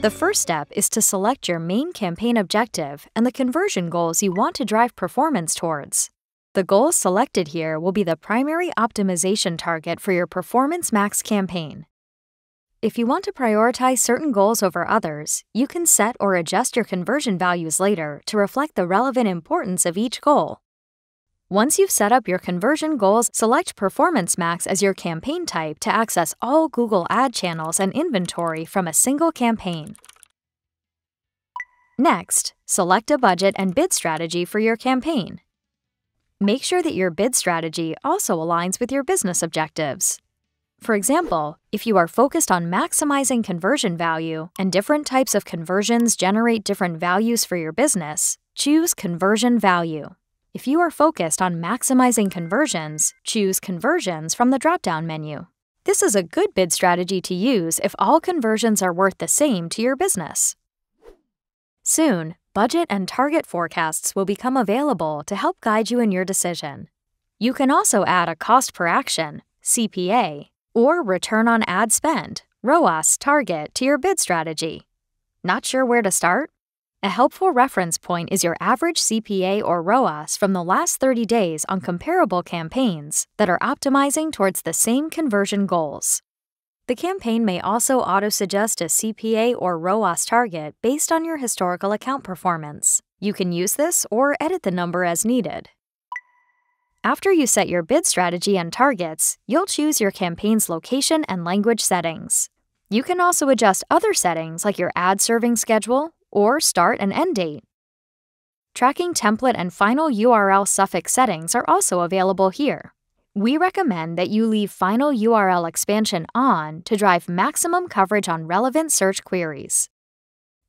The first step is to select your main campaign objective and the conversion goals you want to drive performance towards. The goals selected here will be the primary optimization target for your Performance Max campaign. If you want to prioritize certain goals over others, you can set or adjust your conversion values later to reflect the relevant importance of each goal. Once you've set up your conversion goals, select Performance Max as your campaign type to access all Google ad channels and inventory from a single campaign. Next, select a budget and bid strategy for your campaign. Make sure that your bid strategy also aligns with your business objectives. For example, if you are focused on maximizing conversion value and different types of conversions generate different values for your business, choose Conversion Value. If you are focused on maximizing conversions, choose Conversions from the drop-down menu. This is a good bid strategy to use if all conversions are worth the same to your business. Soon, budget and target forecasts will become available to help guide you in your decision. You can also add a cost per action, CPA, or return on ad spend, ROAS, target to your bid strategy. Not sure where to start? A helpful reference point is your average CPA or ROAS from the last 30 days on comparable campaigns that are optimizing towards the same conversion goals. The campaign may also auto-suggest a CPA or ROAS target based on your historical account performance. You can use this or edit the number as needed. After you set your bid strategy and targets, you'll choose your campaign's location and language settings. You can also adjust other settings like your ad serving schedule or start and end date. Tracking template and final URL suffix settings are also available here. We recommend that you leave final URL expansion on to drive maximum coverage on relevant search queries.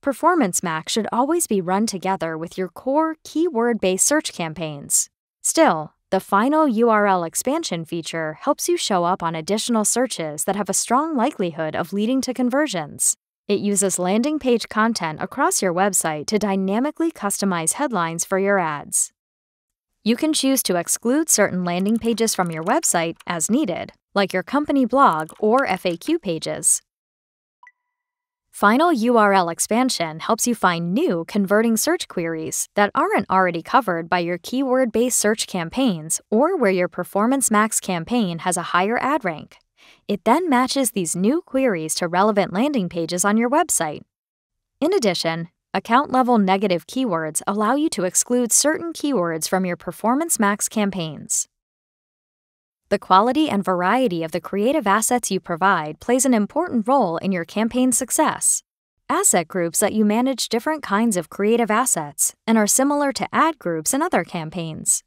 Performance Max should always be run together with your core keyword based search campaigns. Still, the final URL expansion feature helps you show up on additional searches that have a strong likelihood of leading to conversions. It uses landing page content across your website to dynamically customize headlines for your ads. You can choose to exclude certain landing pages from your website as needed, like your company blog or FAQ pages. Final URL expansion helps you find new converting search queries that aren't already covered by your keyword based search campaigns or where your Performance Max campaign has a higher ad rank. It then matches these new queries to relevant landing pages on your website. In addition, account level negative keywords allow you to exclude certain keywords from your Performance Max campaigns. The quality and variety of the creative assets you provide plays an important role in your campaign's success. Asset groups let you manage different kinds of creative assets and are similar to ad groups in other campaigns.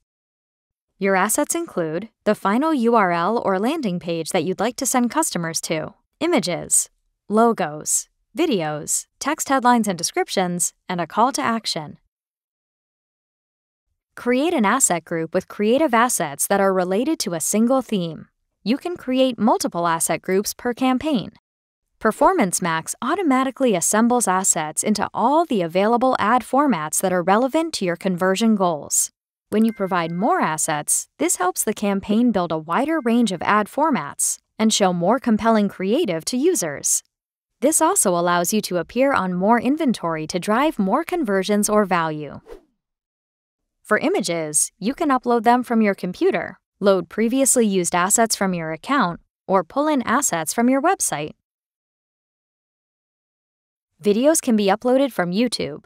Your assets include the final URL or landing page that you'd like to send customers to, images, logos, videos, text headlines and descriptions, and a call to action. Create an asset group with creative assets that are related to a single theme. You can create multiple asset groups per campaign. Performance Max automatically assembles assets into all the available ad formats that are relevant to your conversion goals. When you provide more assets, this helps the campaign build a wider range of ad formats and show more compelling creative to users. This also allows you to appear on more inventory to drive more conversions or value. For images, you can upload them from your computer, load previously used assets from your account, or pull in assets from your website. Videos can be uploaded from YouTube.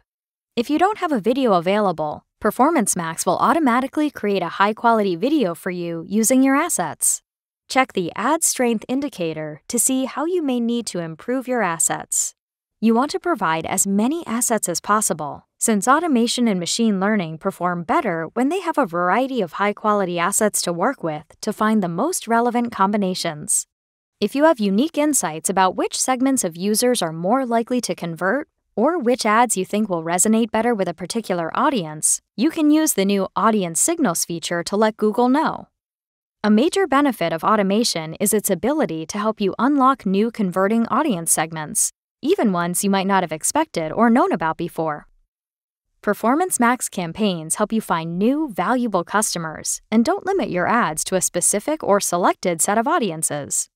If you don't have a video available, Performance Max will automatically create a high-quality video for you using your assets. Check the Ad Strength indicator to see how you may need to improve your assets. You want to provide as many assets as possible, since automation and machine learning perform better when they have a variety of high quality assets to work with to find the most relevant combinations. If you have unique insights about which segments of users are more likely to convert, or which ads you think will resonate better with a particular audience, you can use the new Audience Signals feature to let Google know. A major benefit of automation is its ability to help you unlock new converting audience segments, even ones you might not have expected or known about before. Performance Max campaigns help you find new, valuable customers and don't limit your ads to a specific or selected set of audiences.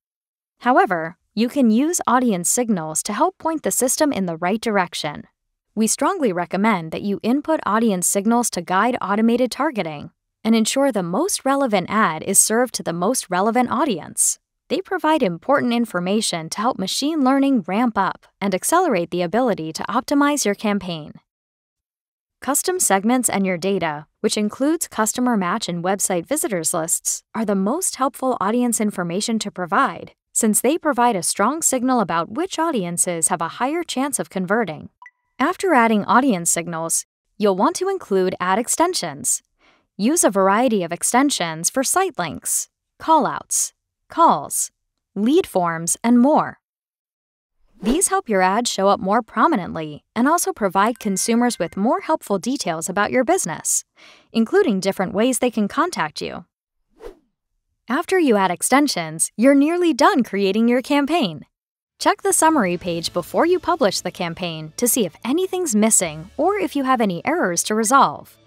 However, You can use audience signals to help point the system in the right direction. We strongly recommend that you input audience signals to guide automated targeting and ensure the most relevant ad is served to the most relevant audience. They provide important information to help machine learning ramp up and accelerate the ability to optimize your campaign. Custom segments and your data, which includes customer match and website visitors lists, are the most helpful audience information to provide since they provide a strong signal about which audiences have a higher chance of converting. After adding audience signals, you'll want to include ad extensions. Use a variety of extensions for site links, callouts, calls, lead forms, and more. These help your ad show up more prominently and also provide consumers with more helpful details about your business, including different ways they can contact you. After you add extensions, you're nearly done creating your campaign. Check the summary page before you publish the campaign to see if anything's missing or if you have any errors to resolve.